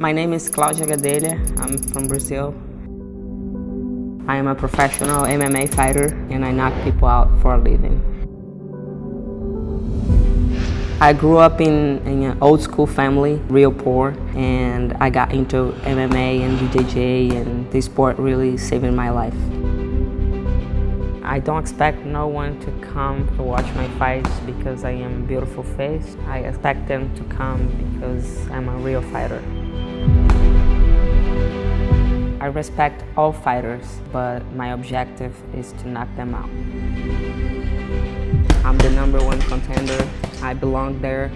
My name is Claudia Gadelha. I'm from Brazil. I am a professional MMA fighter and I knock people out for a living. I grew up in, in an old school family, real poor, and I got into MMA and BJJ and this sport really saving my life. I don't expect no one to come to watch my fights because I am beautiful face. I expect them to come because I'm a real fighter. I respect all fighters, but my objective is to knock them out. I'm the number one contender. I belong there.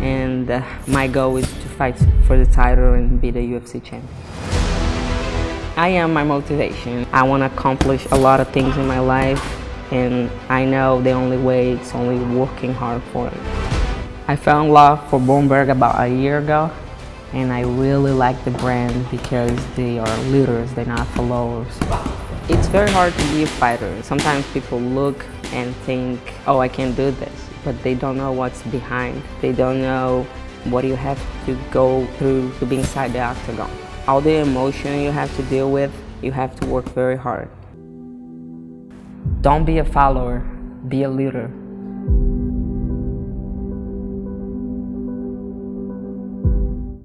And uh, my goal is to fight for the title and be the UFC champion. I am my motivation. I want to accomplish a lot of things in my life and I know the only way is only working hard for it. I fell in love for BOMBERG about a year ago and I really like the brand because they are leaders, they're not followers. It's very hard to be a fighter. Sometimes people look and think, oh, I can do this, but they don't know what's behind. They don't know what you have to go through to be inside the octagon all the emotion you have to deal with, you have to work very hard. Don't be a follower, be a leader.